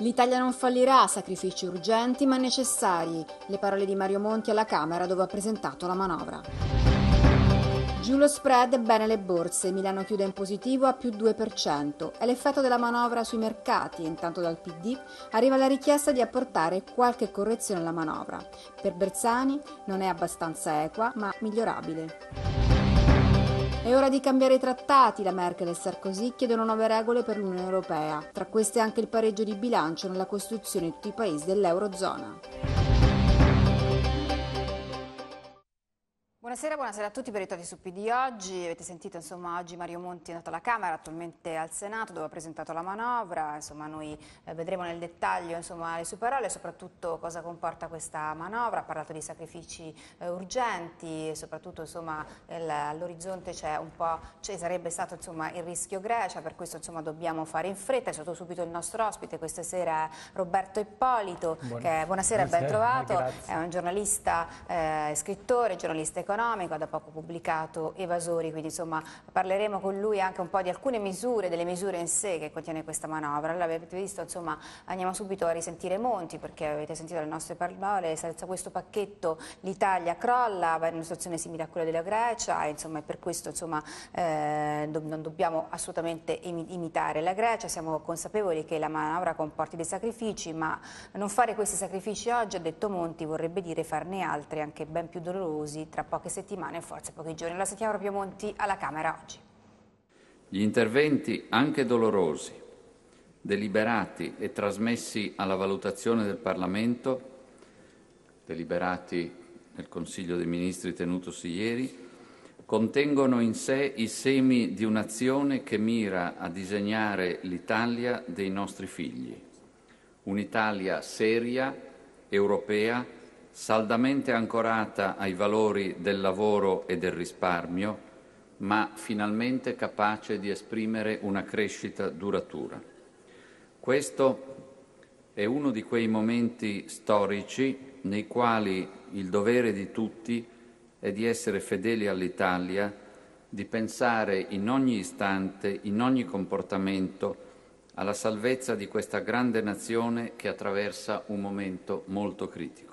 L'Italia non fallirà, sacrifici urgenti ma necessari. Le parole di Mario Monti alla Camera dove ha presentato la manovra. Giù lo spread, bene le borse. Milano chiude in positivo a più 2%. È l'effetto della manovra sui mercati. Intanto dal PD arriva la richiesta di apportare qualche correzione alla manovra. Per Bersani non è abbastanza equa, ma migliorabile. È ora di cambiare i trattati, la Merkel e Sarkozy chiedono nuove regole per l'Unione Europea, tra queste anche il pareggio di bilancio nella costruzione di tutti i paesi dell'Eurozona. Buonasera, buonasera a tutti, ben ritrovati su PD oggi. Avete sentito, insomma, oggi Mario Monti è andato alla Camera, attualmente al Senato, dove ha presentato la manovra. Insomma, noi eh, vedremo nel dettaglio, insomma, le sue parole, soprattutto cosa comporta questa manovra. Ha parlato di sacrifici eh, urgenti, soprattutto, insomma, all'orizzonte c'è un po', ci sarebbe stato, insomma, il rischio Grecia, per questo, insomma, dobbiamo fare in fretta. È stato subito il nostro ospite questa sera Roberto Ippolito, Buon... che buonasera, buonasera, ben trovato. Grazie. È un giornalista, eh, scrittore, giornalista economico economico, ha da poco pubblicato Evasori, quindi insomma parleremo con lui anche un po' di alcune misure, delle misure in sé che contiene questa manovra. Allora avete visto, insomma andiamo subito a risentire Monti perché avete sentito le nostre parole, senza questo pacchetto l'Italia crolla, va in una situazione simile a quella della Grecia e insomma per questo insomma eh, non dobbiamo assolutamente imitare la Grecia, siamo consapevoli che la manovra comporti dei sacrifici, ma non fare questi sacrifici oggi, ha detto Monti, vorrebbe dire farne altri anche ben più dolorosi tra poche settimane, forse pochi giorni. La sentiamo proprio Monti alla Camera oggi. Gli interventi, anche dolorosi, deliberati e trasmessi alla valutazione del Parlamento, deliberati nel Consiglio dei Ministri tenutosi ieri, contengono in sé i semi di un'azione che mira a disegnare l'Italia dei nostri figli, un'Italia seria, europea, saldamente ancorata ai valori del lavoro e del risparmio, ma finalmente capace di esprimere una crescita duratura. Questo è uno di quei momenti storici nei quali il dovere di tutti è di essere fedeli all'Italia, di pensare in ogni istante, in ogni comportamento, alla salvezza di questa grande nazione che attraversa un momento molto critico.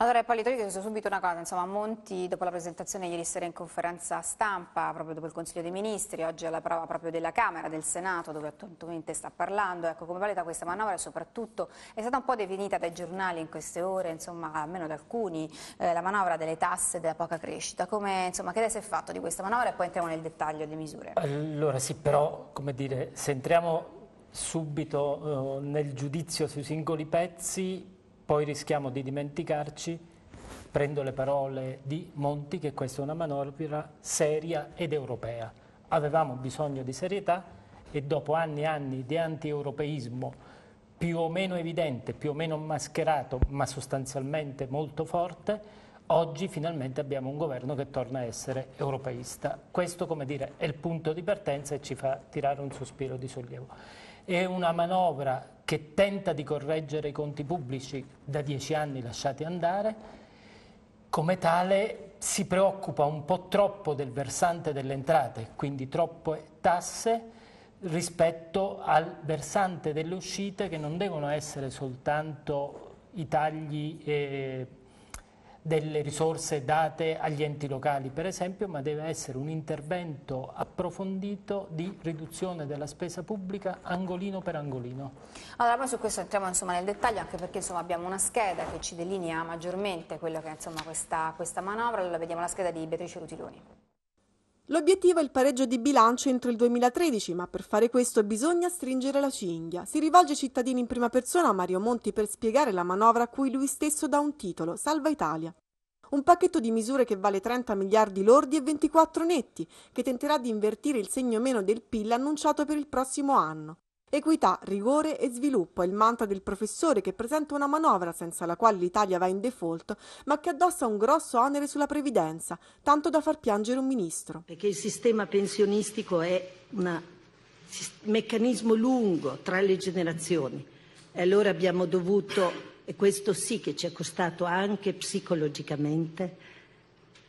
Allora io ti chiedo subito una cosa, insomma Monti dopo la presentazione ieri sera in conferenza stampa, proprio dopo il Consiglio dei Ministri, oggi alla prova proprio della Camera, del Senato, dove attualmente sta parlando, ecco come valuta questa manovra e soprattutto è stata un po' definita dai giornali in queste ore, insomma almeno da alcuni, eh, la manovra delle tasse e della poca crescita, come, insomma che idea si è fatto di questa manovra? E poi entriamo nel dettaglio delle misure. Allora sì, però come dire, se entriamo subito eh, nel giudizio sui singoli pezzi poi rischiamo di dimenticarci, prendo le parole di Monti, che questa è una manovra seria ed europea. Avevamo bisogno di serietà e dopo anni e anni di anti-europeismo più o meno evidente, più o meno mascherato, ma sostanzialmente molto forte, oggi finalmente abbiamo un governo che torna a essere europeista. Questo, come dire, è il punto di partenza e ci fa tirare un sospiro di sollievo. È una manovra che tenta di correggere i conti pubblici da dieci anni lasciati andare, come tale si preoccupa un po' troppo del versante delle entrate, quindi troppe tasse, rispetto al versante delle uscite che non devono essere soltanto i tagli eh, delle risorse date agli enti locali, per esempio, ma deve essere un intervento approfondito di riduzione della spesa pubblica angolino per angolino. Allora, poi su questo entriamo insomma, nel dettaglio, anche perché insomma, abbiamo una scheda che ci delinea maggiormente quello che è insomma, questa, questa manovra. Allora, vediamo la scheda di Beatrice Rutiloni. L'obiettivo è il pareggio di bilancio entro il 2013, ma per fare questo bisogna stringere la cinghia. Si rivolge ai cittadini in prima persona a Mario Monti per spiegare la manovra a cui lui stesso dà un titolo, Salva Italia. Un pacchetto di misure che vale 30 miliardi lordi e 24 netti, che tenterà di invertire il segno meno del PIL annunciato per il prossimo anno. Equità, rigore e sviluppo è il mantra del professore che presenta una manovra senza la quale l'Italia va in default, ma che addossa un grosso onere sulla previdenza, tanto da far piangere un ministro. Perché il sistema pensionistico è un meccanismo lungo tra le generazioni e allora abbiamo dovuto, e questo sì che ci è costato anche psicologicamente,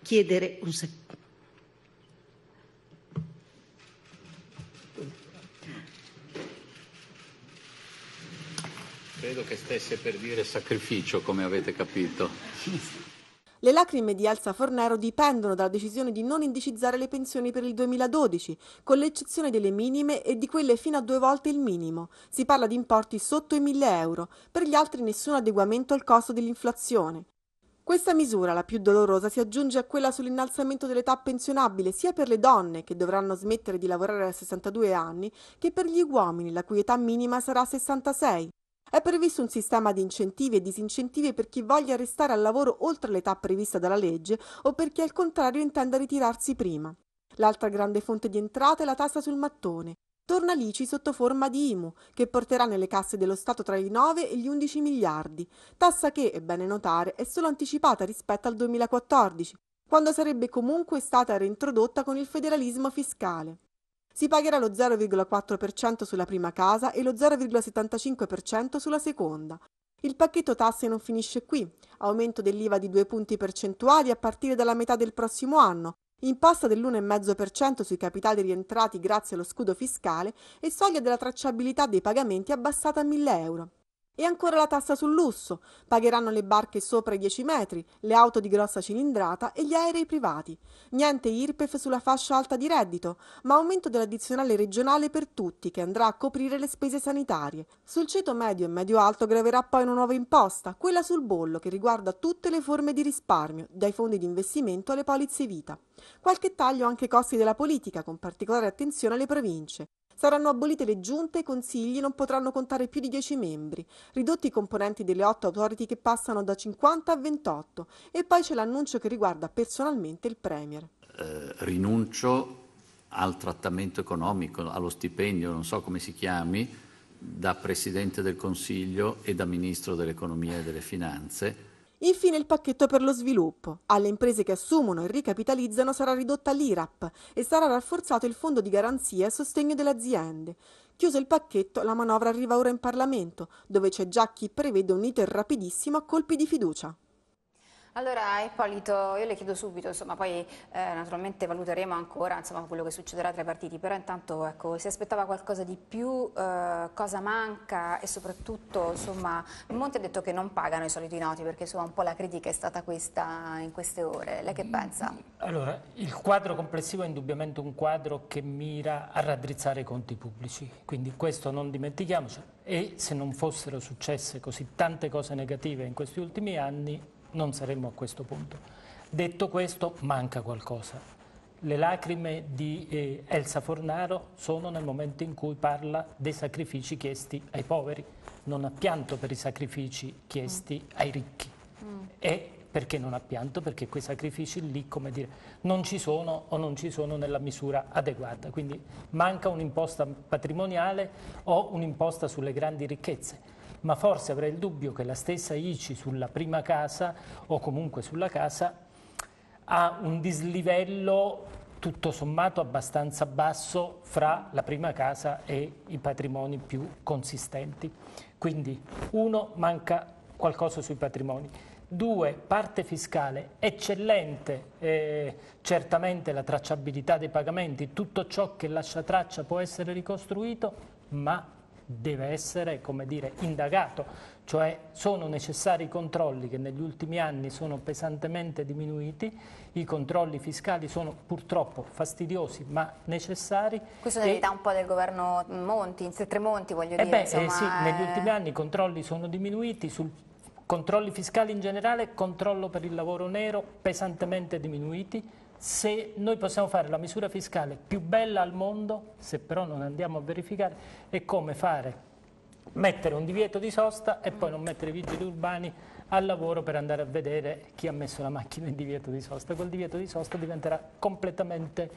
chiedere un, Credo che stesse per dire sacrificio, come avete capito. Le lacrime di Elsa Fornero dipendono dalla decisione di non indicizzare le pensioni per il 2012, con l'eccezione delle minime e di quelle fino a due volte il minimo. Si parla di importi sotto i 1000 euro, per gli altri nessun adeguamento al costo dell'inflazione. Questa misura, la più dolorosa, si aggiunge a quella sull'innalzamento dell'età pensionabile sia per le donne, che dovranno smettere di lavorare a 62 anni, che per gli uomini, la cui età minima sarà 66. È previsto un sistema di incentivi e disincentivi per chi voglia restare al lavoro oltre l'età prevista dalla legge o per chi al contrario intenda ritirarsi prima. L'altra grande fonte di entrata è la tassa sul mattone. Torna l'ICI sotto forma di IMU, che porterà nelle casse dello Stato tra i 9 e gli 11 miliardi, tassa che, è bene notare, è solo anticipata rispetto al 2014, quando sarebbe comunque stata reintrodotta con il federalismo fiscale. Si pagherà lo 0,4% sulla prima casa e lo 0,75% sulla seconda. Il pacchetto tasse non finisce qui. Aumento dell'IVA di due punti percentuali a partire dalla metà del prossimo anno, imposta dell'1,5% sui capitali rientrati grazie allo scudo fiscale e soglia della tracciabilità dei pagamenti abbassata a 1000 euro. E ancora la tassa sul lusso. Pagheranno le barche sopra i 10 metri, le auto di grossa cilindrata e gli aerei privati. Niente IRPEF sulla fascia alta di reddito, ma aumento dell'addizionale regionale per tutti, che andrà a coprire le spese sanitarie. Sul ceto medio e medio-alto graverà poi una nuova imposta, quella sul bollo, che riguarda tutte le forme di risparmio, dai fondi di investimento alle polizze vita. Qualche taglio anche ai costi della politica, con particolare attenzione alle province. Saranno abolite le giunte e i consigli non potranno contare più di 10 membri, ridotti i componenti delle 8 authority che passano da 50 a 28 e poi c'è l'annuncio che riguarda personalmente il Premier. Eh, rinuncio al trattamento economico, allo stipendio, non so come si chiami, da Presidente del Consiglio e da Ministro dell'Economia e delle Finanze Infine il pacchetto per lo sviluppo. Alle imprese che assumono e ricapitalizzano sarà ridotta l'IRAP e sarà rafforzato il fondo di garanzia a sostegno delle aziende. Chiuso il pacchetto, la manovra arriva ora in Parlamento, dove c'è già chi prevede un iter rapidissimo a colpi di fiducia. Allora Ippolito, io le chiedo subito, insomma, poi eh, naturalmente valuteremo ancora insomma, quello che succederà tra i partiti, però intanto ecco, si aspettava qualcosa di più, eh, cosa manca e soprattutto insomma, Monti ha detto che non pagano i soliti noti perché insomma, un po' la critica è stata questa in queste ore, lei che pensa? Allora, il quadro complessivo è indubbiamente un quadro che mira a raddrizzare i conti pubblici, quindi questo non dimentichiamoci e se non fossero successe così tante cose negative in questi ultimi anni non saremmo a questo punto. Detto questo, manca qualcosa. Le lacrime di eh, Elsa Fornaro sono nel momento in cui parla dei sacrifici chiesti ai poveri, non ha pianto per i sacrifici chiesti mm. ai ricchi. Mm. E perché non ha pianto? Perché quei sacrifici lì, come dire, non ci sono o non ci sono nella misura adeguata. Quindi manca un'imposta patrimoniale o un'imposta sulle grandi ricchezze ma forse avrei il dubbio che la stessa ICI sulla prima casa o comunque sulla casa ha un dislivello tutto sommato abbastanza basso fra la prima casa e i patrimoni più consistenti. Quindi uno, manca qualcosa sui patrimoni. Due, parte fiscale eccellente, eh, certamente la tracciabilità dei pagamenti, tutto ciò che lascia traccia può essere ricostruito, ma deve essere come dire, indagato, cioè sono necessari i controlli che negli ultimi anni sono pesantemente diminuiti, i controlli fiscali sono purtroppo fastidiosi ma necessari. Questo è l'eredità un po' del governo Monti, in Tremonti voglio eh dire. Beh, insomma, eh sì, è... negli ultimi anni i controlli sono diminuiti, sul controlli fiscali in generale, controllo per il lavoro nero pesantemente diminuiti, se noi possiamo fare la misura fiscale più bella al mondo, se però non andiamo a verificare, è come fare, mettere un divieto di sosta e poi non mettere i vigili urbani al lavoro per andare a vedere chi ha messo la macchina in divieto di sosta. Quel divieto di sosta diventerà completamente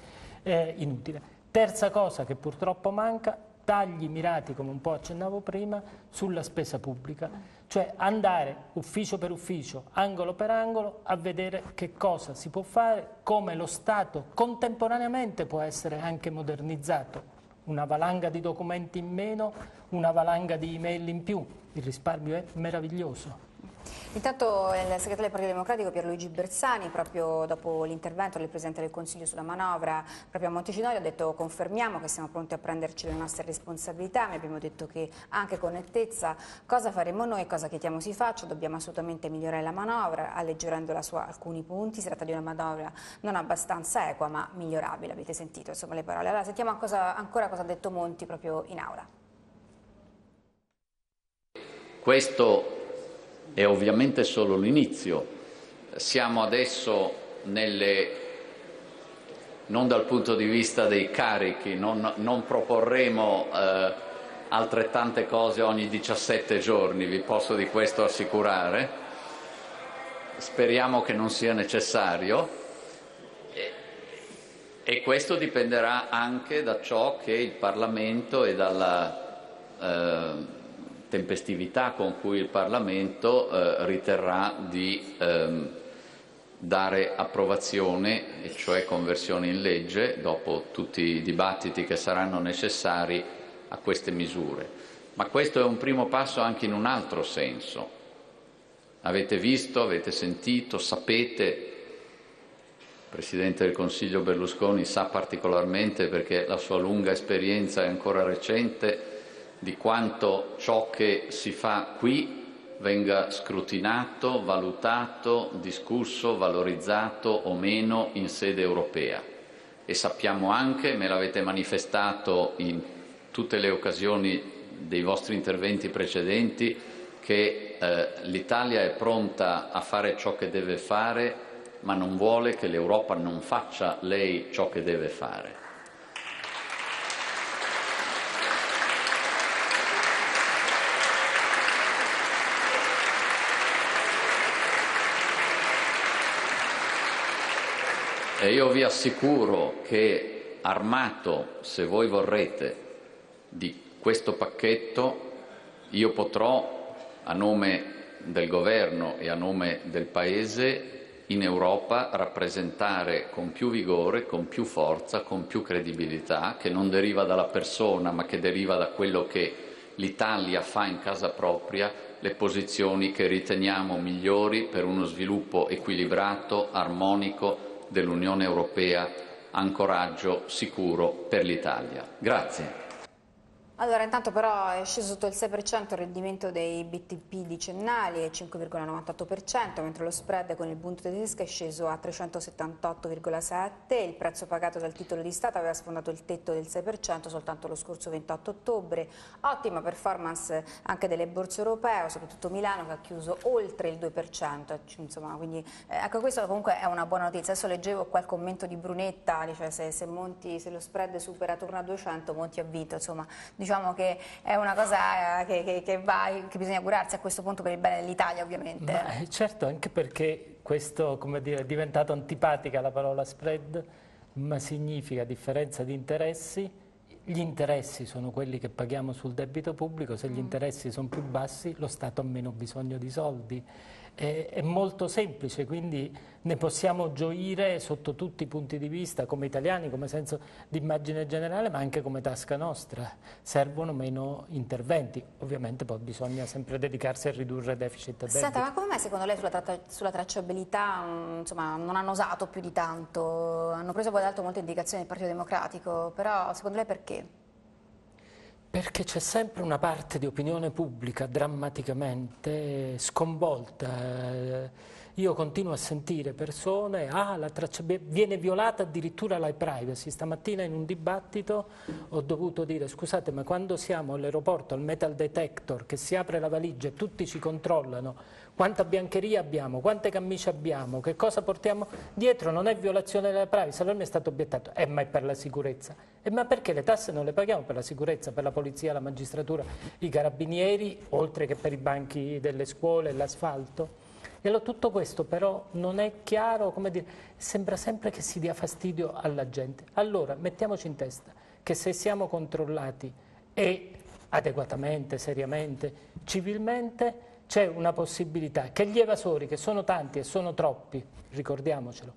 eh, inutile. Terza cosa che purtroppo manca, tagli mirati, come un po' accennavo prima, sulla spesa pubblica cioè andare ufficio per ufficio, angolo per angolo, a vedere che cosa si può fare, come lo Stato contemporaneamente può essere anche modernizzato. Una valanga di documenti in meno, una valanga di email in più, il risparmio è meraviglioso. Intanto il segretario del Partito Democratico Pierluigi Bersani, proprio dopo l'intervento del Presidente del Consiglio sulla manovra, proprio a Montecinorio, ha detto confermiamo che siamo pronti a prenderci le nostre responsabilità, mi abbiamo detto che anche con nettezza cosa faremo noi, cosa chiediamo si faccia, dobbiamo assolutamente migliorare la manovra, alleggerendo sua, alcuni punti, si tratta di una manovra non abbastanza equa ma migliorabile, avete sentito insomma, le parole. Allora sentiamo cosa, ancora cosa ha detto Monti proprio in aula. Questo è ovviamente solo l'inizio. Siamo adesso nelle non dal punto di vista dei carichi, non, non proporremo eh, altrettante cose ogni 17 giorni, vi posso di questo assicurare. Speriamo che non sia necessario. E, questo dipenderà anche da ciò che il Parlamento e dalla eh, tempestività con cui il Parlamento eh, riterrà di ehm, dare approvazione, e cioè conversione in legge, dopo tutti i dibattiti che saranno necessari a queste misure. Ma questo è un primo passo anche in un altro senso. Avete visto, avete sentito, sapete, il Presidente del Consiglio Berlusconi sa particolarmente perché la sua lunga esperienza è ancora recente, di quanto ciò che si fa qui venga scrutinato, valutato, discusso, valorizzato o meno in sede europea. E sappiamo anche, me l'avete manifestato in tutte le occasioni dei vostri interventi precedenti, che eh, l'Italia è pronta a fare ciò che deve fare, ma non vuole che l'Europa non faccia lei ciò che deve fare. E io vi assicuro che armato, se voi vorrete, di questo pacchetto, io potrò, a nome del Governo e a nome del Paese, in Europa rappresentare con più vigore, con più forza, con più credibilità, che non deriva dalla persona ma che deriva da quello che l'Italia fa in casa propria, le posizioni che riteniamo migliori per uno sviluppo equilibrato, armonico, dell'Unione Europea ancoraggio sicuro per l'Italia. Grazie. Allora, intanto però è sceso sotto il 6% il rendimento dei BTP decennali, 5,98%, mentre lo spread con il Bund tedesco è sceso a 378,7%, il prezzo pagato dal titolo di Stato aveva sfondato il tetto del 6% soltanto lo scorso 28 ottobre. Ottima performance anche delle borse europee, soprattutto Milano che ha chiuso oltre il 2%, insomma, quindi eh, ecco questo comunque è una buona notizia. Adesso leggevo quel commento di Brunetta, dice se, se, Monti, se lo spread supera torna a 200 Monti ha vinto, insomma, diciamo diciamo che è una cosa eh, che, che, che, va, che bisogna curarsi a questo punto per il bene dell'Italia ovviamente. Ma, eh, certo, anche perché questo come dire, è diventato antipatica la parola spread, ma significa differenza di interessi, gli interessi sono quelli che paghiamo sul debito pubblico, se gli mm. interessi sono più bassi lo Stato ha meno bisogno di soldi è, è, molto semplice, quindi ne possiamo gioire sotto tutti i punti di vista, come italiani, come senso di immagine generale, ma anche come tasca nostra. Servono meno interventi, ovviamente poi bisogna sempre dedicarsi a ridurre deficit e debito. Senta, ma come mai secondo lei sulla, sulla tracciabilità mm, insomma, non hanno usato più di tanto? Hanno preso poi d'altro molte indicazioni del Partito Democratico, però secondo lei perché? Perché c'è sempre una parte di opinione pubblica drammaticamente sconvolta. Io continuo a sentire persone, ah, la viene violata addirittura la privacy. Stamattina in un dibattito ho dovuto dire, scusate, ma quando siamo all'aeroporto, al metal detector, che si apre la valigia e tutti ci controllano, quanta biancheria abbiamo, quante camicie abbiamo, che cosa portiamo dietro, non è violazione della privacy. Allora mi è stato obiettato, eh, ma è per la sicurezza. Eh, ma perché le tasse non le paghiamo per la sicurezza, per la polizia, la magistratura, i carabinieri, oltre che per i banchi delle scuole l'asfalto? E allora tutto questo però non è chiaro, come dire, sembra sempre che si dia fastidio alla gente. Allora mettiamoci in testa che se siamo controllati e adeguatamente, seriamente, civilmente, c'è una possibilità che gli evasori, che sono tanti e sono troppi, ricordiamocelo,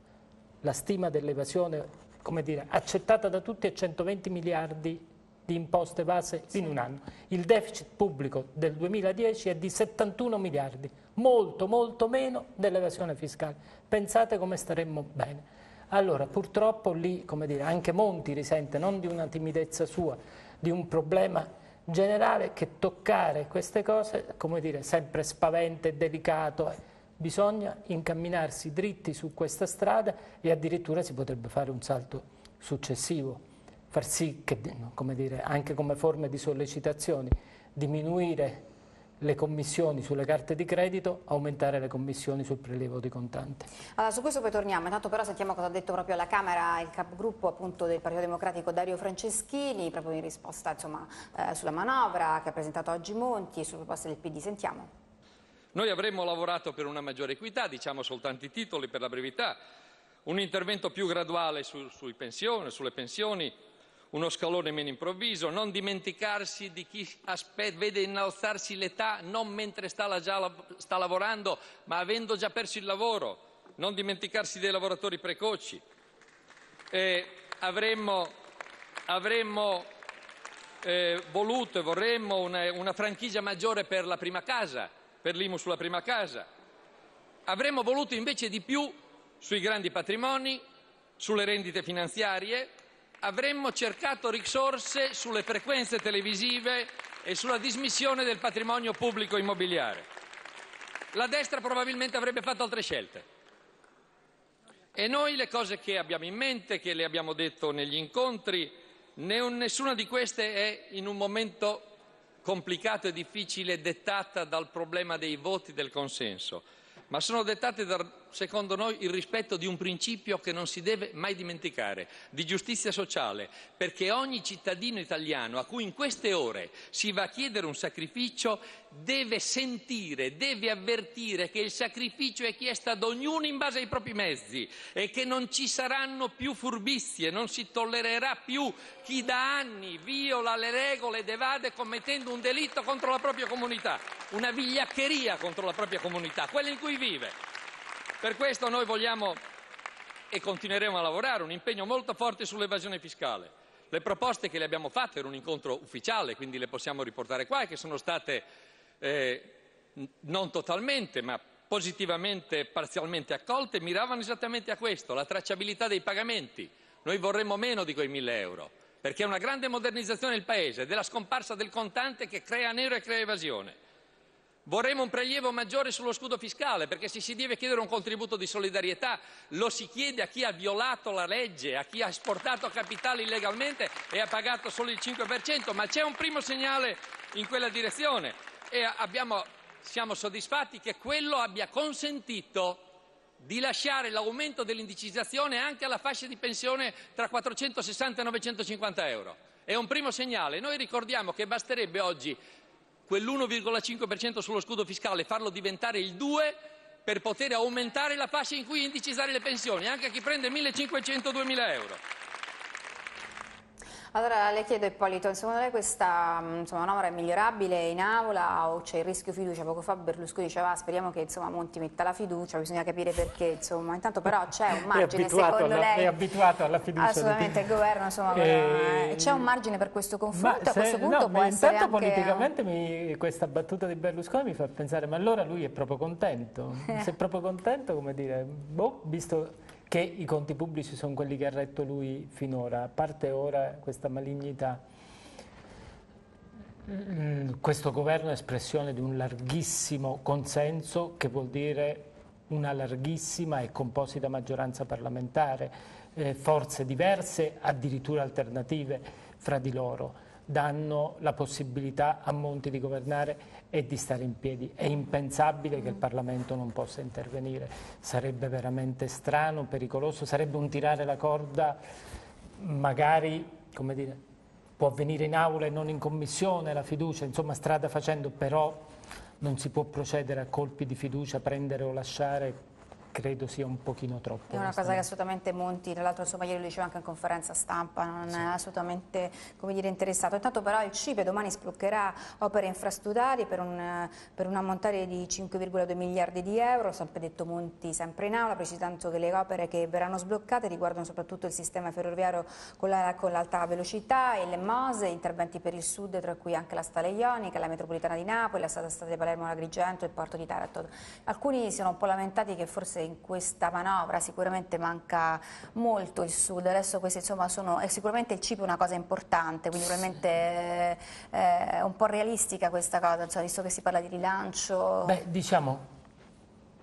la stima dell'evasione, come dire, accettata da tutti è 120 miliardi di imposte evase sì. in un anno. Il deficit pubblico del 2010 è di 71 miliardi, molto molto meno dell'evasione fiscale. Pensate come staremmo bene. Allora, purtroppo lì, come dire, anche Monti risente non di una timidezza sua, di un problema generale che toccare queste cose, come dire, sempre spaventa e delicato. Bisogna incamminarsi dritti su questa strada e addirittura si potrebbe fare un salto successivo, far sì che, come dire, anche come forme di sollecitazioni, diminuire le commissioni sulle carte di credito, aumentare le commissioni sul prelievo di contante. Allora, su questo poi torniamo, intanto però sentiamo cosa ha detto proprio alla Camera il capogruppo appunto del Partito Democratico Dario Franceschini, proprio in risposta insomma, eh, sulla manovra che ha presentato oggi Monti e sulle proposte del PD. Sentiamo. Noi avremmo lavorato per una maggiore equità, diciamo soltanto i titoli per la brevità, un intervento più graduale su, pensioni, sulle pensioni, uno scalone meno improvviso, non dimenticarsi di chi aspetta, vede innalzarsi l'età non mentre sta, già, sta lavorando, ma avendo già perso il lavoro, non dimenticarsi dei lavoratori precoci. Eh, avremmo, avremmo eh, voluto e vorremmo una, una franchigia maggiore per la prima casa, per l'IMU sulla prima casa. Avremmo voluto invece di più sui grandi patrimoni, sulle rendite finanziarie, avremmo cercato risorse sulle frequenze televisive e sulla dismissione del patrimonio pubblico immobiliare. La destra probabilmente avrebbe fatto altre scelte. E noi le cose che abbiamo in mente, che le abbiamo detto negli incontri, nessuna di queste è in un momento complicato e difficile dettata dal problema dei voti del consenso, ma sono dettate dal secondo noi, il rispetto di un principio che non si deve mai dimenticare, di giustizia sociale, perché ogni cittadino italiano a cui in queste ore si va a chiedere un sacrificio deve sentire, deve avvertire che il sacrificio è chiesto ad ognuno in base ai propri mezzi e che non ci saranno più furbizie, non si tollererà più chi da anni viola le regole ed evade commettendo un delitto contro la propria comunità, una vigliaccheria contro la propria comunità, quella in cui vive. Per questo noi vogliamo e continueremo a lavorare un impegno molto forte sull'evasione fiscale. Le proposte che le abbiamo fatte era un incontro ufficiale, quindi le possiamo riportare qua e che sono state eh, non totalmente, ma positivamente parzialmente accolte, miravano esattamente a questo, la tracciabilità dei pagamenti. Noi vorremmo meno di quei mille euro, perché è una grande modernizzazione del Paese, della scomparsa del contante che crea nero e crea evasione. Vorremmo un prelievo maggiore sullo scudo fiscale, perché se si deve chiedere un contributo di solidarietà lo si chiede a chi ha violato la legge, a chi ha esportato capitali illegalmente e ha pagato solo il 5%, ma c'è un primo segnale in quella direzione e abbiamo, siamo soddisfatti che quello abbia consentito di lasciare l'aumento dell'indicizzazione anche alla fascia di pensione tra 460 e 950 euro. È un primo segnale. Noi ricordiamo che basterebbe oggi quell'1,5% sullo scudo fiscale, farlo diventare il 2% per poter aumentare la fascia in cui indicizzare le pensioni, anche a chi prende 1.500-2.000 euro. Allora le chiedo Ippolito, secondo lei questa mm, insomma, manovra è migliorabile in aula o c'è il rischio fiducia? Poco fa Berlusconi diceva ah, speriamo che insomma, Monti metta la fiducia, bisogna capire perché, insomma, intanto però c'è un margine secondo alla, lei. È abituato alla fiducia. Assolutamente, il governo insomma, e... Eh, c'è un margine per questo confronto? Se, a questo punto no, può essere intanto politicamente mi, questa battuta di Berlusconi mi fa pensare ma allora lui è proprio contento? Se è proprio contento, come dire, boh, visto che i conti pubblici sono quelli che ha retto lui finora, a parte ora questa malignità. Mm, questo governo è espressione di un larghissimo consenso che vuol dire una larghissima e composita maggioranza parlamentare, eh, forze diverse, addirittura alternative fra di loro danno la possibilità a Monti di governare e di stare in piedi. È impensabile che il Parlamento non possa intervenire, sarebbe veramente strano, pericoloso, sarebbe un tirare la corda, magari, come dire, può avvenire in aula e non in commissione la fiducia, insomma strada facendo, però non si può procedere a colpi di fiducia, prendere o lasciare credo sia un pochino troppo. È una cosa che assolutamente Monti, tra l'altro insomma ieri lo diceva anche in conferenza stampa, non sì. è assolutamente come dire, interessato. Intanto però il CIPE domani sbloccherà opere infrastrutturali per un, per un ammontare di 5,2 miliardi di euro, sempre detto Monti sempre in aula, precisando che le opere che verranno sbloccate riguardano soprattutto il sistema ferroviario con l'alta la, velocità, il MOSE, interventi per il sud tra cui anche la Stale Ionica, la metropolitana di Napoli, la strada State Palermo-Agrigento e il porto di Taranto. Alcuni si sono un po' lamentati che forse in questa manovra sicuramente manca molto il Sud, adesso questi insomma sono, è sicuramente il cibo è una cosa importante, quindi probabilmente eh, è un po' realistica questa cosa, insomma, visto che si parla di rilancio. Beh, diciamo,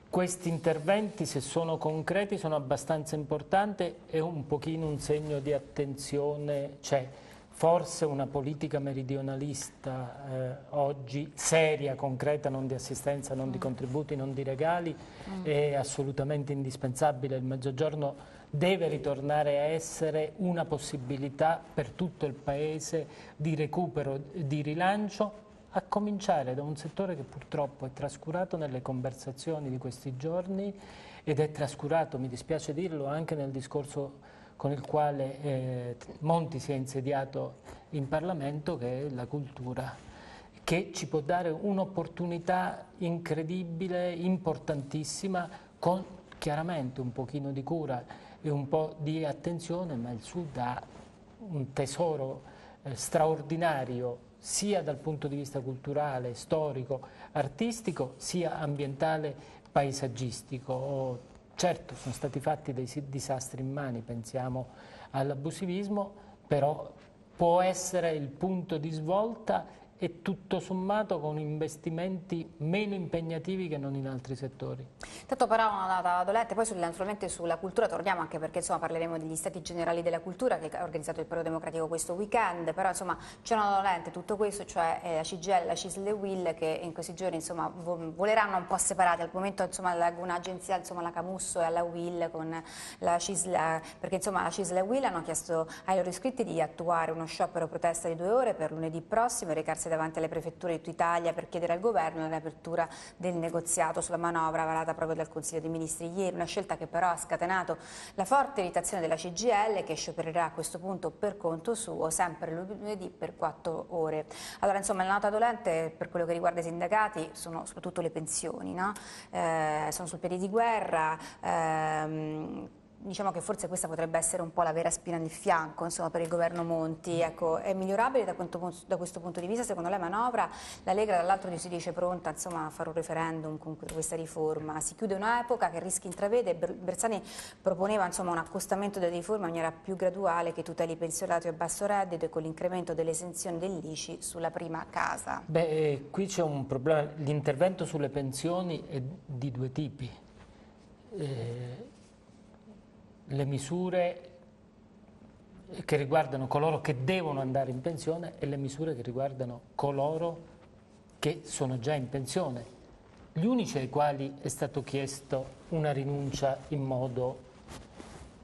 questi interventi, se sono concreti, sono abbastanza importanti e un pochino un segno di attenzione c'è. Forse una politica meridionalista eh, oggi seria, concreta, non di assistenza, non di mm. contributi, non di regali, mm. è assolutamente indispensabile. Il Mezzogiorno deve ritornare a essere una possibilità per tutto il Paese di recupero, di rilancio, a cominciare da un settore che purtroppo è trascurato nelle conversazioni di questi giorni ed è trascurato, mi dispiace dirlo, anche nel discorso con il quale eh, Monti si è insediato in Parlamento, che è la cultura, che ci può dare un'opportunità incredibile, importantissima, con chiaramente un pochino di cura e un po' di attenzione, ma il Sud ha un tesoro eh, straordinario sia dal punto di vista culturale, storico, artistico, sia ambientale, paesaggistico. Certo, sono stati fatti dei disastri immani, pensiamo all'abusivismo, però può essere il punto di svolta e tutto sommato con investimenti meno impegnativi che non in altri settori. Tanto però una data dolente, poi naturalmente sulla cultura torniamo anche perché insomma, parleremo degli Stati Generali della Cultura che ha organizzato il Periodo Democratico questo weekend, però insomma c'è una dolente tutto questo, cioè eh, la CGL, la CISL e Will che in questi giorni insomma voleranno un po' separati, al momento insomma un'agenzia, insomma la Camusso e alla Will con la CISL, perché insomma la CISL e Will hanno chiesto ai loro iscritti di attuare uno sciopero protesta di due ore per lunedì prossimo e recarsi davanti alle prefetture di tutta Italia per chiedere al governo l'apertura del negoziato sulla manovra varata proprio dal Consiglio dei Ministri ieri, una scelta che però ha scatenato la forte irritazione della CGL che sciopererà a questo punto per conto suo sempre lunedì per quattro ore. Allora insomma la nota dolente per quello che riguarda i sindacati sono soprattutto le pensioni, no? eh, sono sul piede di guerra, ehm, diciamo che forse questa potrebbe essere un po' la vera spina nel fianco insomma, per il governo Monti. Ecco, è migliorabile da, quanto, da, questo punto di vista secondo lei manovra? La Lega dall'altro si dice pronta insomma, a fare un referendum con questa riforma. Si chiude un'epoca che rischi intravede. Bersani proponeva insomma, un accostamento delle riforme in maniera più graduale che tuteli i pensionati a basso reddito e con l'incremento delle esenzioni dell'ICI sulla prima casa. Beh, eh, qui c'è un problema. L'intervento sulle pensioni è di due tipi. Eh, le misure che riguardano coloro che devono andare in pensione e le misure che riguardano coloro che sono già in pensione, gli unici ai quali è stato chiesto una rinuncia in modo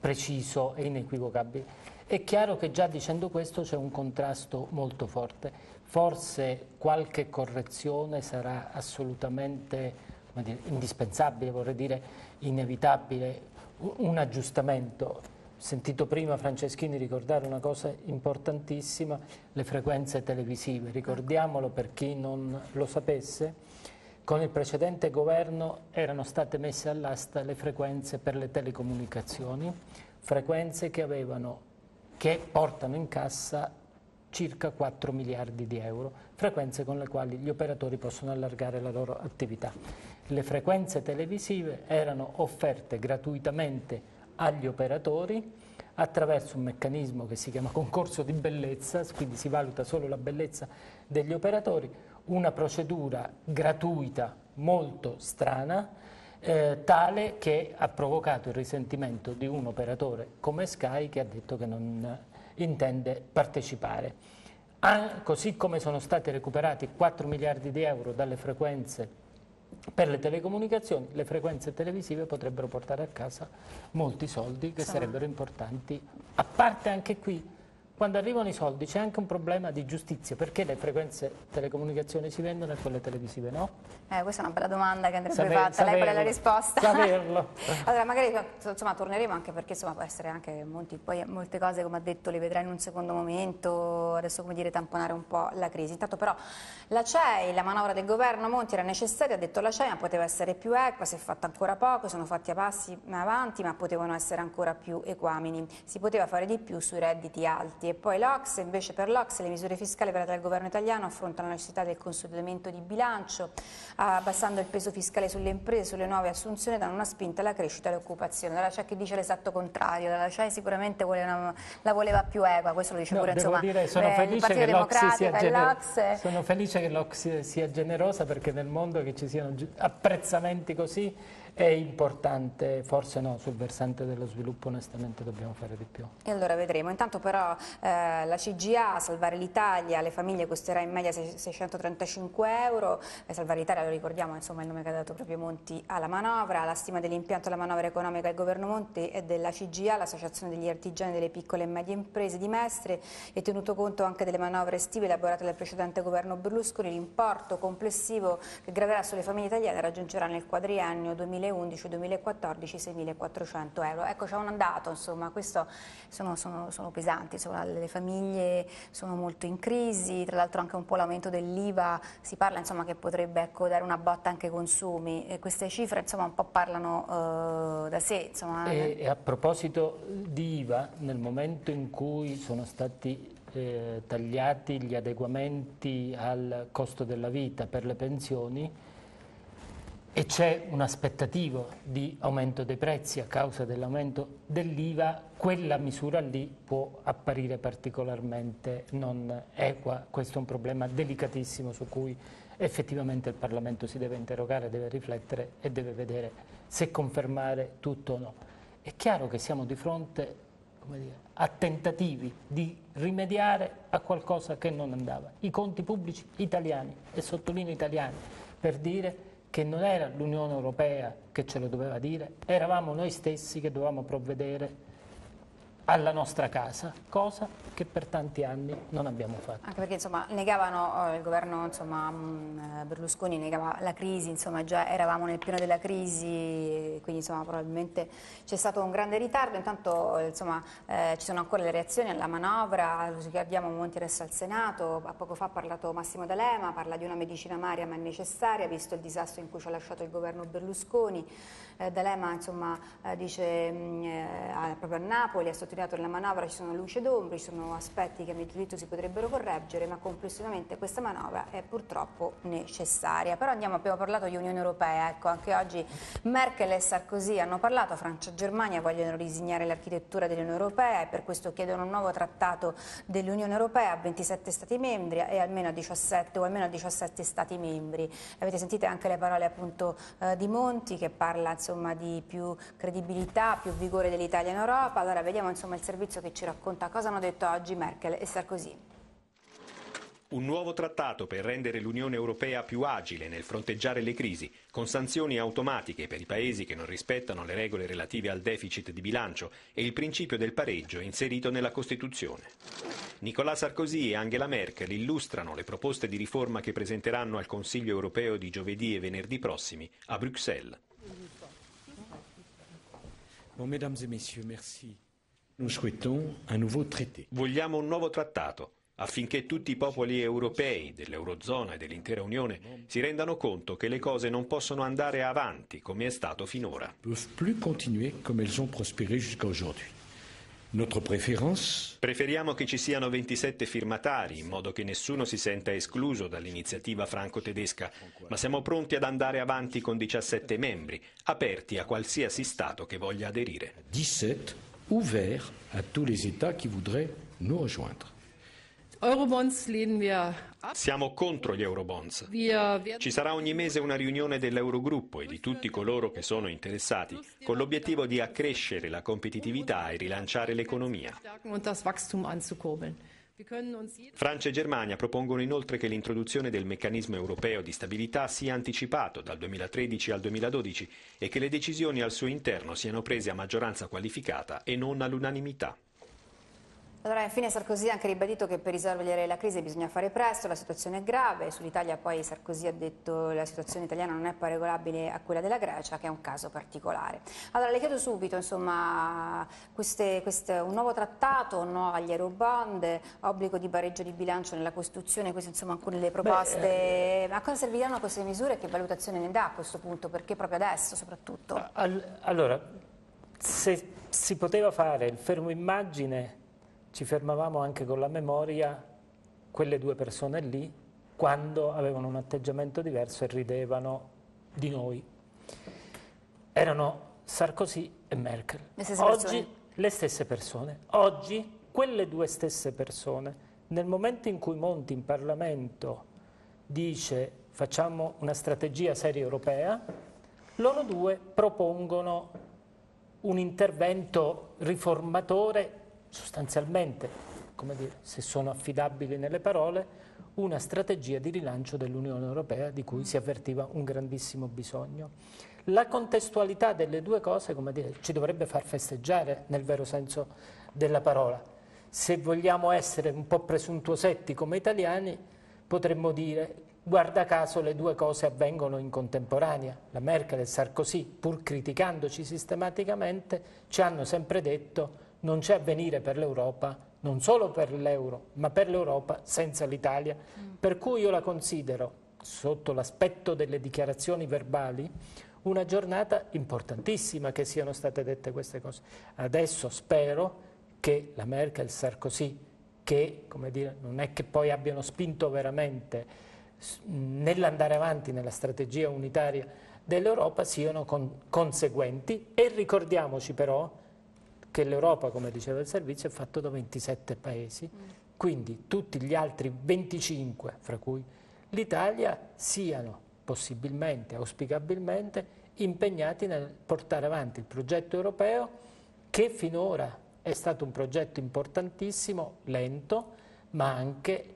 preciso e inequivocabile. È chiaro che già dicendo questo c'è un contrasto molto forte. Forse qualche correzione sarà assolutamente dire, indispensabile, vorrei dire inevitabile, un aggiustamento. Ho sentito prima Franceschini ricordare una cosa importantissima, le frequenze televisive. Ricordiamolo per chi non lo sapesse, con il precedente governo erano state messe all'asta le frequenze per le telecomunicazioni, frequenze che, avevano, che portano in cassa circa 4 miliardi di euro, frequenze con le quali gli operatori possono allargare la loro attività. Le frequenze televisive erano offerte gratuitamente agli operatori attraverso un meccanismo che si chiama concorso di bellezza, quindi si valuta solo la bellezza degli operatori, una procedura gratuita molto strana, eh, tale che ha provocato il risentimento di un operatore come Sky che ha detto che non intende partecipare. Ah, così come sono stati recuperati 4 miliardi di euro dalle frequenze per le telecomunicazioni le frequenze televisive potrebbero portare a casa molti soldi che sarebbero importanti, a parte anche qui quando arrivano i soldi c'è anche un problema di giustizia, perché le frequenze telecomunicazioni si vendono e quelle televisive no? Eh, questa è una bella domanda che andrebbe Saper, fatta, saperlo, lei qual è la risposta? Saperlo. allora magari insomma, torneremo anche perché insomma, può essere anche molti, poi molte cose come ha detto le vedrai in un secondo momento, adesso come dire tamponare un po' la crisi. Intanto però la CEI, la manovra del governo Monti era necessaria, ha detto la CEI, ma poteva essere più equa, si è fatta ancora poco, sono fatti a passi avanti, ma potevano essere ancora più equamini, si poteva fare di più sui redditi alti e poi l'Ox, invece per l'Ox le misure fiscali varate dal governo italiano affrontano la necessità del consolidamento di bilancio, abbassando il peso fiscale sulle imprese, sulle nuove assunzioni, danno una spinta alla crescita e all'occupazione. Allora c'è chi dice l'esatto contrario, la CEI sicuramente una, la voleva più equa, questo lo dice no, pure insomma, dire, sono, eh, felice che l'Ox sono felice che l'Ox sia generosa perché nel mondo che ci siano apprezzamenti così è importante, forse no, sul versante dello sviluppo onestamente dobbiamo fare di più. E allora vedremo. Intanto però eh, la CGA, Salvare l'Italia, alle famiglie costerà in media 635 euro, eh, Salvare l'Italia lo ricordiamo, insomma il nome che ha dato proprio Monti alla manovra, la stima dell'impianto della manovra economica del governo Monti e della CGA, l'Associazione degli Artigiani delle Piccole e Medie Imprese di Mestre e tenuto conto anche delle manovre estive elaborate dal precedente governo Berlusconi, l'importo complessivo che graverà sulle famiglie italiane raggiungerà nel quadriennio 2020 2011-2014 6.400 euro. Ecco c'è un dato, insomma, questo sono, sono, sono pesanti, insomma, le famiglie sono molto in crisi, tra l'altro anche un po' l'aumento dell'IVA, si parla insomma, che potrebbe ecco, dare una botta anche ai consumi, e queste cifre insomma, un po' parlano uh, da sé. Insomma. E, e a proposito di IVA, nel momento in cui sono stati eh, tagliati gli adeguamenti al costo della vita per le pensioni, e c'è un'aspettativa di aumento dei prezzi a causa dell'aumento dell'IVA, quella misura lì può apparire particolarmente non equa. Questo è un problema delicatissimo su cui effettivamente il Parlamento si deve interrogare, deve riflettere e deve vedere se confermare tutto o no. È chiaro che siamo di fronte dire, a tentativi di rimediare a qualcosa che non andava. I conti pubblici italiani, e sottolineo italiani, per dire che non era l'Unione Europea che ce lo doveva dire, eravamo noi stessi che dovevamo provvedere alla nostra casa, cosa che per tanti anni non abbiamo fatto. Anche perché insomma, negavano, oh, il governo insomma, mm, eh, Berlusconi negava la crisi, insomma, già eravamo nel pieno della crisi, quindi probabilmente c'è stato un grande ritardo, intanto eh, ci sono ancora le reazioni alla manovra, lo ricordiamo Monti resta al Senato, a poco fa ha parlato Massimo D'Alema, parla di una medicina maria ma è necessaria, visto il disastro in cui ci ha lasciato il governo Berlusconi, eh, D'Alema insomma, eh, dice mh, mm, eh, proprio a Napoli, ha sottolineato sottolineato nella manovra ci sono luce d'ombra, ci sono aspetti che a mio giudizio si potrebbero correggere, ma complessivamente questa manovra è purtroppo necessaria. Però andiamo, abbiamo parlato di Unione Europea, ecco, anche oggi Merkel e Sarkozy hanno parlato, Francia e Germania vogliono disegnare l'architettura dell'Unione Europea e per questo chiedono un nuovo trattato dell'Unione Europea a 27 Stati membri e almeno a 17 o almeno a 17 Stati membri. Avete sentito anche le parole appunto eh, di Monti che parla insomma di più credibilità, più vigore dell'Italia in Europa. Allora vediamo insomma il servizio che ci racconta cosa hanno detto oggi Merkel e Sarkozy. Un nuovo trattato per rendere l'Unione Europea più agile nel fronteggiare le crisi, con sanzioni automatiche per i paesi che non rispettano le regole relative al deficit di bilancio e il principio del pareggio inserito nella Costituzione. Nicolas Sarkozy e Angela Merkel illustrano le proposte di riforma che presenteranno al Consiglio europeo di giovedì e venerdì prossimi a Bruxelles. Bon, mesdames et messieurs, merci. Vogliamo un nuovo trattato affinché tutti i popoli europei dell'Eurozona e dell'intera Unione si rendano conto che le cose non possono andare avanti come è stato finora. Preferiamo che ci siano 27 firmatari, in modo che nessuno si senta escluso dall'iniziativa franco-tedesca, ma siamo pronti ad andare avanti con 17 membri, aperti a qualsiasi Stato che voglia aderire. 17 ouvert à tous les États qui voudraient nous rejoindre. Siamo contro gli Eurobonds. Ci sarà ogni mese una riunione dell'Eurogruppo e di tutti coloro che sono interessati, con l'obiettivo di accrescere la competitività e rilanciare l'economia. Francia e Germania propongono inoltre che l'introduzione del meccanismo europeo di stabilità sia anticipato dal 2013 al 2012 e che le decisioni al suo interno siano prese a maggioranza qualificata e non all'unanimità. Allora, infine Sarkozy ha anche ribadito che per risolvere la crisi bisogna fare presto, la situazione è grave, sull'Italia poi Sarkozy ha detto che la situazione italiana non è paragonabile a quella della Grecia, che è un caso particolare. Allora, le chiedo subito, insomma, queste, queste, un nuovo trattato, no agli eurobond, obbligo di pareggio di bilancio nella Costituzione, queste insomma alcune delle proposte. Beh, eh, Ma a cosa serviranno queste misure e che valutazione ne dà a questo punto? Perché proprio adesso soprattutto? Allora, se si poteva fare il fermo immagine ci fermavamo anche con la memoria quelle due persone lì quando avevano un atteggiamento diverso e ridevano di noi. Erano Sarkozy e Merkel. Le Oggi persone. le stesse persone. Oggi quelle due stesse persone, nel momento in cui Monti in Parlamento dice facciamo una strategia seria europea, loro due propongono un intervento riformatore sostanzialmente, come dire, se sono affidabili nelle parole, una strategia di rilancio dell'Unione Europea di cui si avvertiva un grandissimo bisogno. La contestualità delle due cose, come dire, ci dovrebbe far festeggiare nel vero senso della parola. Se vogliamo essere un po' presuntuosetti come italiani, potremmo dire guarda caso le due cose avvengono in contemporanea. La Merkel e Sarkozy, pur criticandoci sistematicamente, ci hanno sempre detto non c'è avvenire per l'Europa, non solo per l'euro, ma per l'Europa senza l'Italia. Mm. Per cui io la considero, sotto l'aspetto delle dichiarazioni verbali, una giornata importantissima che siano state dette queste cose. Adesso spero che la Merkel e Sarkozy, che dire, non è che poi abbiano spinto veramente nell'andare avanti nella strategia unitaria dell'Europa, siano con, conseguenti e ricordiamoci però che l'Europa, come diceva il servizio, è fatto da 27 paesi, quindi tutti gli altri 25, fra cui l'Italia, siano possibilmente, auspicabilmente, impegnati nel portare avanti il progetto europeo che finora è stato un progetto importantissimo, lento, ma anche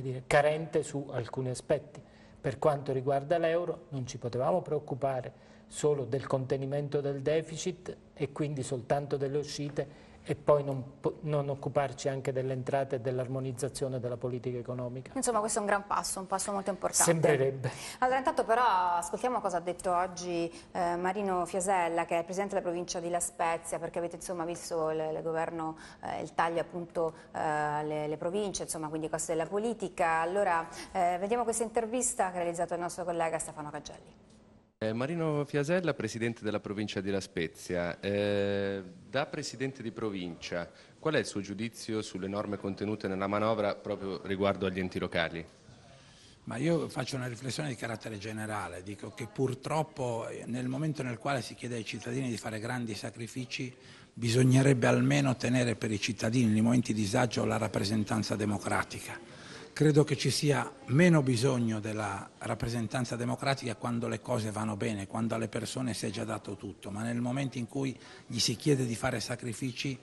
dire, carente su alcuni aspetti. Per quanto riguarda l'euro non ci potevamo preoccupare solo del contenimento del deficit e quindi soltanto delle uscite e poi non, non, occuparci anche delle entrate e dell'armonizzazione della politica economica. Insomma questo è un gran passo, un passo molto importante. Sembrerebbe. Allora intanto però ascoltiamo cosa ha detto oggi eh, Marino Fiasella che è presidente della provincia di La Spezia perché avete insomma visto il, il governo, eh, il taglio appunto alle eh, province, insomma quindi costi della politica. Allora eh, vediamo questa intervista che ha realizzato il nostro collega Stefano Caggelli. Eh, Marino Fiasella, presidente della provincia di La Spezia. Eh, da presidente di provincia, qual è il suo giudizio sulle norme contenute nella manovra proprio riguardo agli enti locali? Ma io faccio una riflessione di carattere generale, dico che purtroppo eh, nel momento nel quale si chiede ai cittadini di fare grandi sacrifici bisognerebbe almeno tenere per i cittadini nei momenti di disagio la rappresentanza democratica Credo che ci sia meno bisogno della rappresentanza democratica quando le cose vanno bene, quando alle persone si è già dato tutto, ma nel momento in cui gli si chiede di fare sacrifici,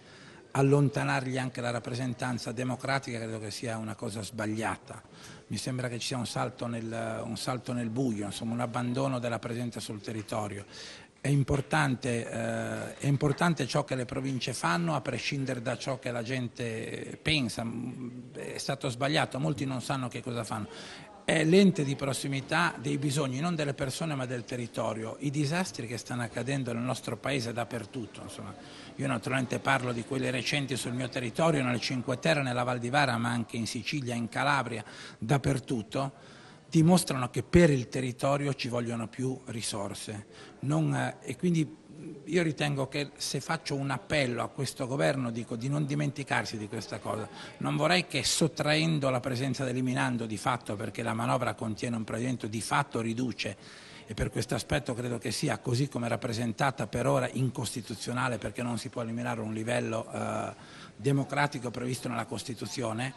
allontanargli anche la rappresentanza democratica credo che sia una cosa sbagliata. Mi sembra che ci sia un salto nel, un salto nel buio, insomma, un abbandono della presenza sul territorio. È importante, eh, è importante, ciò che le province fanno a prescindere da ciò che la gente pensa, è stato sbagliato, molti non sanno che cosa fanno. È l'ente di prossimità dei bisogni non delle persone ma del territorio, i disastri che stanno accadendo nel nostro paese dappertutto. Insomma. Io naturalmente parlo di quelli recenti sul mio territorio, nelle Cinque Terre, nella Val di Vara, ma anche in Sicilia, in Calabria, dappertutto dimostrano che per il territorio ci vogliono più risorse. Non, eh, e quindi io ritengo che se faccio un appello a questo governo dico di non dimenticarsi di questa cosa. Non vorrei che sottraendo la presenza dell'eliminando di fatto, perché la manovra contiene un provvedimento di fatto riduce e per questo aspetto credo che sia così come rappresentata per ora incostituzionale perché non si può eliminare un livello eh, democratico previsto nella Costituzione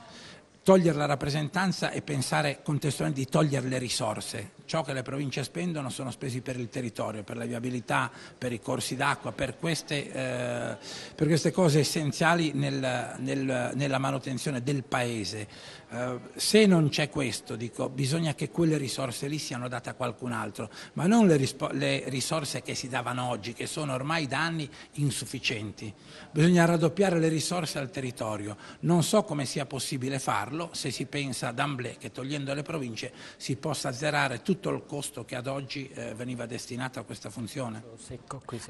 togliere la rappresentanza e pensare contestualmente di togliere le risorse. Ciò che le province spendono sono spesi per il territorio, per la viabilità, per i corsi d'acqua, per queste, eh, per queste cose essenziali nel, nel, nella manutenzione del paese. Eh, se non c'è questo, dico, bisogna che quelle risorse lì siano date a qualcun altro, ma non le, le risorse che si davano oggi, che sono ormai da anni insufficienti. Bisogna raddoppiare le risorse al territorio. Non so come sia possibile farlo se si pensa d'amblè che togliendo le province si possa azzerare tutto il costo che ad oggi eh, veniva destinato a questa funzione.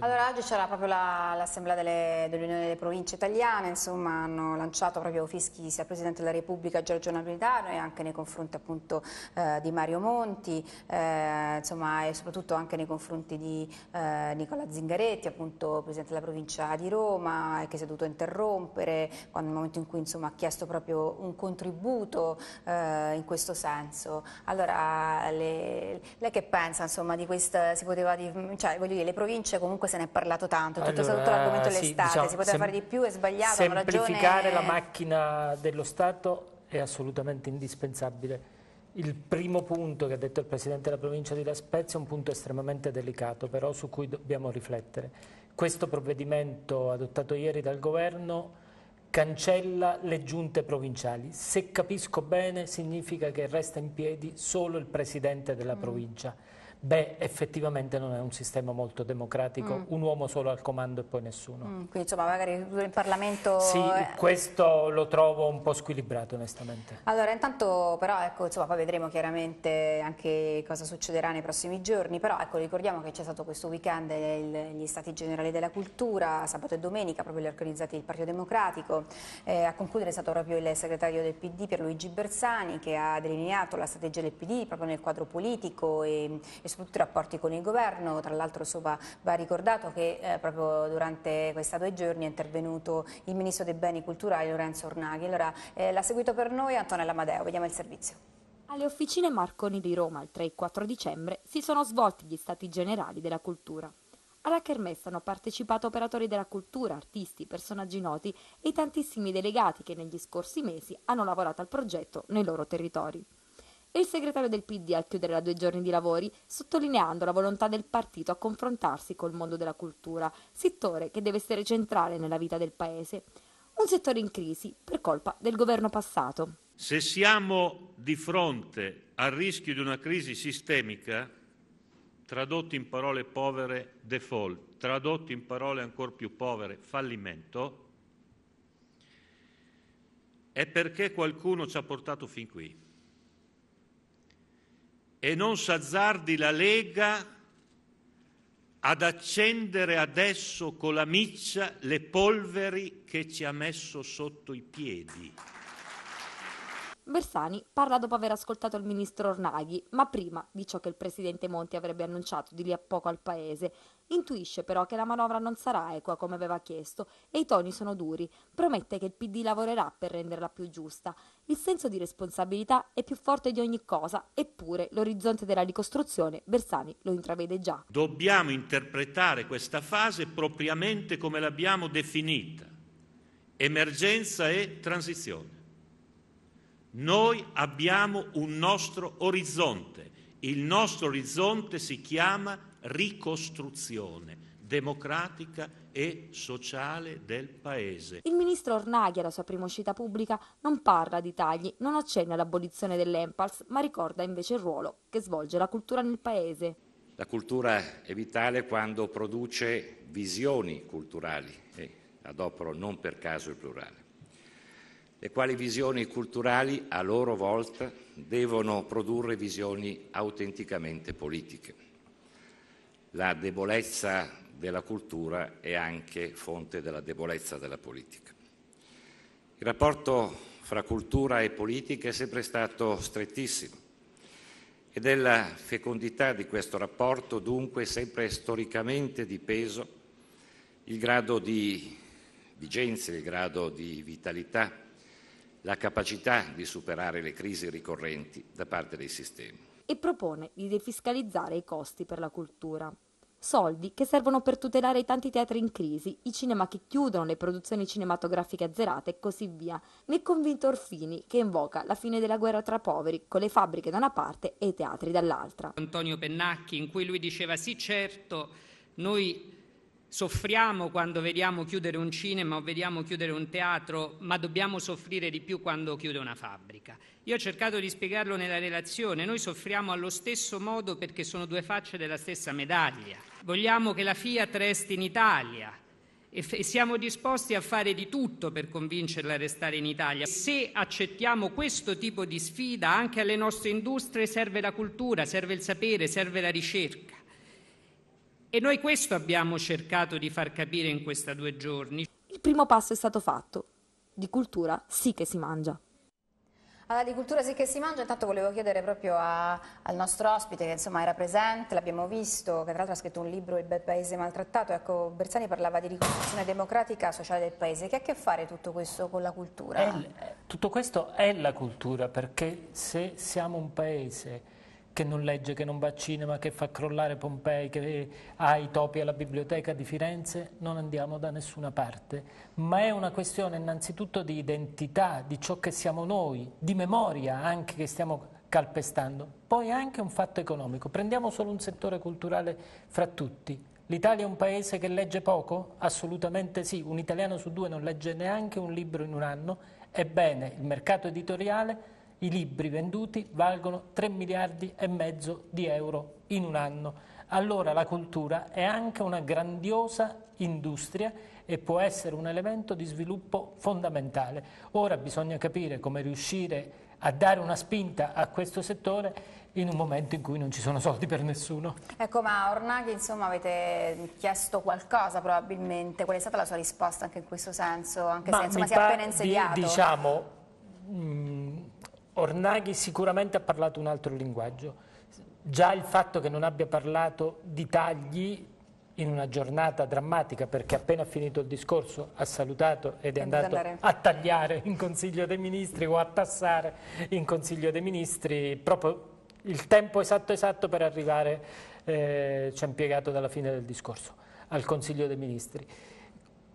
Allora oggi c'era proprio l'assemblea la, dell'Unione delle Province Italiane, insomma hanno lanciato proprio fischi sia il Presidente della Repubblica Giorgio Napolitano e anche nei confronti appunto eh, di Mario Monti, eh, insomma e soprattutto anche nei confronti di eh, Nicola Zingaretti, appunto Presidente della Provincia di Roma, che si è dovuto interrompere quando, nel momento in cui insomma, ha chiesto proprio un contributo eh, in questo senso. Allora le, lei che pensa insomma di questa, si poteva, di, cioè voglio dire, le province comunque se ne è parlato tanto, tutto, allora, tutto l'argomento dell'estate, sì, diciamo, si poteva fare di più, è sbagliato, Semplificare ragione... la macchina dello Stato è assolutamente indispensabile. Il primo punto che ha detto il Presidente della provincia di La Spezia è un punto estremamente delicato, però su cui dobbiamo riflettere. Questo provvedimento adottato ieri dal Governo cancella le giunte provinciali. Se capisco bene significa che resta in piedi solo il Presidente della mm. provincia beh, effettivamente non è un sistema molto democratico, mm. un uomo solo al comando e poi nessuno. Mm, quindi insomma magari il Parlamento... Sì, è... questo lo trovo un po' squilibrato onestamente. Allora intanto però ecco, insomma, poi vedremo chiaramente anche cosa succederà nei prossimi giorni, però ecco, ricordiamo che c'è stato questo weekend il, gli Stati Generali della Cultura, sabato e domenica, proprio li ha organizzati il Partito Democratico, eh, a concludere è stato proprio il segretario del PD Pierluigi Bersani che ha delineato la strategia del PD proprio nel quadro politico e, e soprattutto i rapporti con il governo, tra l'altro va ricordato che eh, proprio durante questi due giorni è intervenuto il Ministro dei Beni Culturali Lorenzo Ornaghi. Allora eh, l'ha seguito per noi Antonella Amadeo, vediamo il servizio. Alle officine Marconi di Roma il 3 e 4 dicembre si sono svolti gli Stati Generali della Cultura. Alla Kermesse hanno partecipato operatori della cultura, artisti, personaggi noti e i tantissimi delegati che negli scorsi mesi hanno lavorato al progetto nei loro territori e il segretario del PD al chiudere la due giorni di lavori, sottolineando la volontà del partito a confrontarsi col mondo della cultura, settore che deve essere centrale nella vita del Paese. Un settore in crisi per colpa del governo passato. Se siamo di fronte al rischio di una crisi sistemica, tradotto in parole povere default, tradotto in parole ancora più povere fallimento, è perché qualcuno ci ha portato fin qui e non s'azzardi la Lega ad accendere adesso con la miccia le polveri che ci ha messo sotto i piedi. Bersani parla dopo aver ascoltato il ministro Ornaghi, ma prima di ciò che il presidente Monti avrebbe annunciato di lì a poco al paese. Intuisce però che la manovra non sarà equa come aveva chiesto e i toni sono duri. Promette che il PD lavorerà per renderla più giusta. Il senso di responsabilità è più forte di ogni cosa, eppure l'orizzonte della ricostruzione Bersani lo intravede già. Dobbiamo interpretare questa fase propriamente come l'abbiamo definita. Emergenza e transizione. Noi abbiamo un nostro orizzonte, il nostro orizzonte si chiama ricostruzione democratica e sociale del Paese. Il ministro Ornaghi, alla sua prima uscita pubblica, non parla di tagli, non accenna all'abolizione dell'Empals, ma ricorda invece il ruolo che svolge la cultura nel Paese. La cultura è vitale quando produce visioni culturali, e adopero non per caso il plurale le quali visioni culturali a loro volta devono produrre visioni autenticamente politiche. La debolezza della cultura è anche fonte della debolezza della politica. Il rapporto fra cultura e politica è sempre stato strettissimo e della fecondità di questo rapporto dunque sempre storicamente dipeso il grado di vigenza, il grado di vitalità la capacità di superare le crisi ricorrenti da parte dei sistemi. E propone di defiscalizzare i costi per la cultura. Soldi che servono per tutelare i tanti teatri in crisi, i cinema che chiudono, le produzioni cinematografiche azzerate e così via, nel convinto Orfini che invoca la fine della guerra tra poveri, con le fabbriche da una parte e i teatri dall'altra. Antonio Pennacchi, in cui lui diceva sì certo, noi soffriamo quando vediamo chiudere un cinema o vediamo chiudere un teatro, ma dobbiamo soffrire di più quando chiude una fabbrica. Io ho cercato di spiegarlo nella relazione, noi soffriamo allo stesso modo perché sono due facce della stessa medaglia. Vogliamo che la Fiat resti in Italia e, siamo disposti a fare di tutto per convincerla a restare in Italia. Se accettiamo questo tipo di sfida, anche alle nostre industrie serve la cultura, serve il sapere, serve la ricerca. E noi questo abbiamo cercato di far capire in questi due giorni. Il primo passo è stato fatto. Di cultura sì che si mangia. Allora, di cultura sì che si mangia, intanto volevo chiedere proprio a, al nostro ospite che insomma era presente, l'abbiamo visto, che tra l'altro ha scritto un libro Il bel paese maltrattato, ecco Bersani parlava di ricostruzione democratica sociale del paese, che ha a che fare tutto questo con la cultura? È, tutto questo è la cultura, perché se siamo un paese che non legge, che non va a cinema, che fa crollare Pompei, che ha i topi alla biblioteca di Firenze, non andiamo da nessuna parte. Ma è una questione innanzitutto di identità, di ciò che siamo noi, di memoria anche che stiamo calpestando. Poi anche un fatto economico. Prendiamo solo un settore culturale fra tutti. L'Italia è un paese che legge poco? Assolutamente sì. Un italiano su due non legge neanche un libro in un anno. Ebbene, il mercato editoriale i libri venduti valgono 3 miliardi e mezzo di euro in un anno. Allora la cultura è anche una grandiosa industria e può essere un elemento di sviluppo fondamentale. Ora bisogna capire come riuscire a dare una spinta a questo settore in un momento in cui non ci sono soldi per nessuno. Ecco, ma Ornaghi insomma avete chiesto qualcosa probabilmente, qual è stata la sua risposta anche in questo senso, anche ma se insomma si è appena insediato? Di, diciamo, mh, mm, Ornaghi sicuramente ha parlato un altro linguaggio. Già il fatto che non abbia parlato di tagli in una giornata drammatica perché appena finito il discorso ha salutato ed è andato a tagliare in Consiglio dei Ministri o a tassare in Consiglio dei Ministri proprio il tempo esatto esatto per arrivare eh, ci ha impiegato dalla fine del discorso al Consiglio dei Ministri.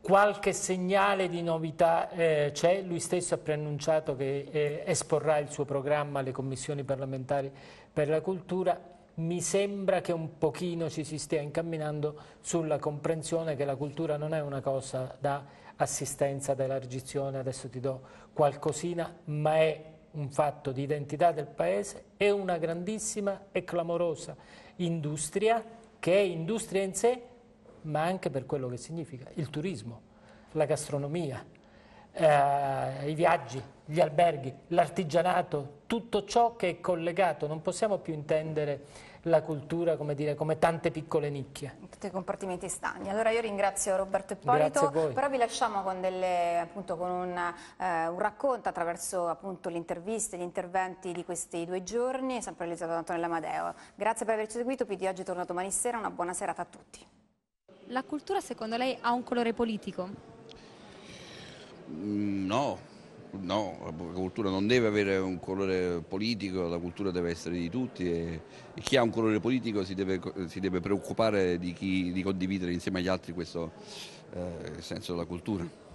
Qualche segnale di novità eh, c'è, lui stesso ha preannunciato che eh, esporrà il suo programma alle commissioni parlamentari per la cultura. Mi sembra che un pochino ci si stia incamminando sulla comprensione che la cultura non è una cosa da assistenza, da elargizione, adesso ti do qualcosina, ma è un fatto di identità del Paese. E una grandissima e clamorosa industria che è industria in sé ma anche per quello che significa il turismo, la gastronomia, eh, i viaggi, gli alberghi, l'artigianato, tutto ciò che è collegato. Non possiamo più intendere la cultura come, dire, come tante piccole nicchie. Tutti i compartimenti stagni. Allora io ringrazio Roberto Ippolito, però vi lasciamo con, delle, appunto, con un, eh, un, racconto attraverso appunto, le interviste, gli interventi di questi due giorni, sempre realizzato da Antonella Amadeo. Grazie per averci seguito, PD oggi torna domani sera, una buona serata a tutti. La cultura secondo lei ha un colore politico? Mm, no, no, la cultura non deve avere un colore politico, la cultura deve essere di tutti e, e chi ha un colore politico si deve, si deve preoccupare di, chi, di, condividere insieme agli altri questo eh, senso della cultura.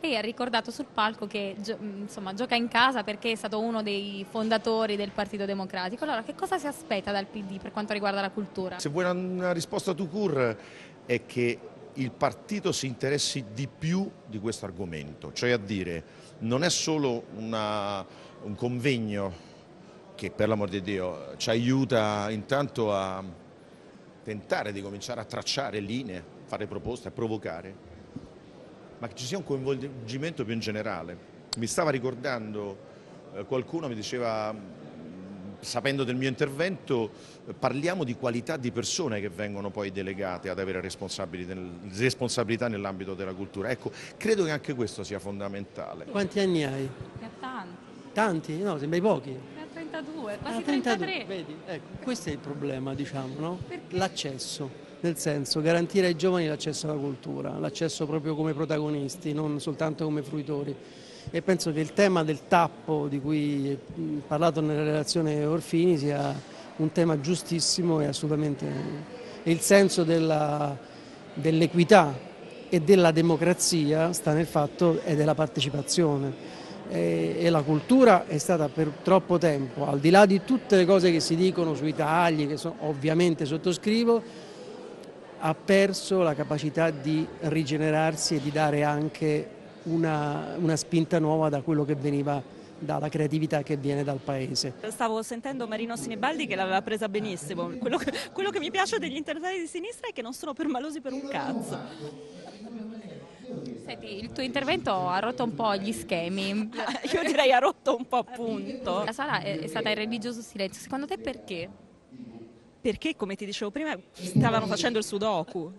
Lei ha ricordato sul palco che insomma, gioca in casa perché è stato uno dei fondatori del Partito Democratico. Allora, che cosa si aspetta dal PD per quanto riguarda la cultura? Se vuoi una risposta tu cur è che il partito si interessi di più di questo argomento, cioè a dire non è solo una, un convegno che per l'amor di Dio ci aiuta intanto a tentare di cominciare a tracciare linee, fare proposte, a provocare, ma che ci sia un coinvolgimento più in generale. Mi stava ricordando eh, qualcuno, mi diceva sapendo del mio intervento, parliamo di qualità di persone che vengono poi delegate ad avere responsabilità nell'ambito della cultura. Ecco, credo che anche questo sia fondamentale. Quanti anni hai? Tanti. Tanti? No, sembrai pochi. Ne ha 32, quasi ah, 32. 33. Vedi, ecco, questo è il problema, diciamo, no? L'accesso nel senso garantire ai giovani l'accesso alla cultura, l'accesso proprio come protagonisti, non soltanto come fruitori e penso che il tema del tappo di cui è parlato nella relazione Orfini sia un tema giustissimo e assolutamente il senso dell'equità e della democrazia sta nel fatto e della partecipazione. E, e la cultura è stata per troppo tempo, al di là di tutte le cose che si dicono sui tagli, che sono, ovviamente sottoscrivo, ha perso la capacità di rigenerarsi e di dare anche una, una spinta nuova da quello che veniva dalla creatività che viene dal paese. Stavo sentendo Marino Sinebaldi che l'aveva presa benissimo. Quello che, quello che mi piace degli internazionali di sinistra è che non sono permalosi per un cazzo. Senti, il tuo intervento ha rotto un po' gli schemi. Io direi ha rotto un po' appunto. La sala è, è stata in religioso silenzio. Secondo te perché? Perché, come ti dicevo prima, stavano facendo il sudoku.